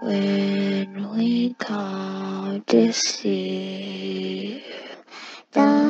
when we come to see the